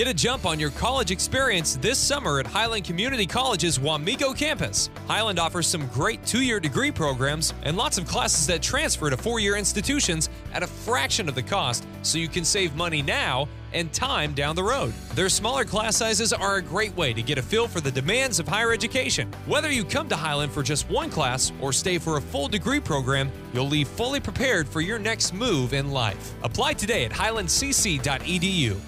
Get a jump on your college experience this summer at Highland Community College's Wamego campus. Highland offers some great two year degree programs and lots of classes that transfer to four year institutions at a fraction of the cost so you can save money now and time down the road. Their smaller class sizes are a great way to get a feel for the demands of higher education. Whether you come to Highland for just one class or stay for a full degree program, you'll leave fully prepared for your next move in life. Apply today at highlandcc.edu.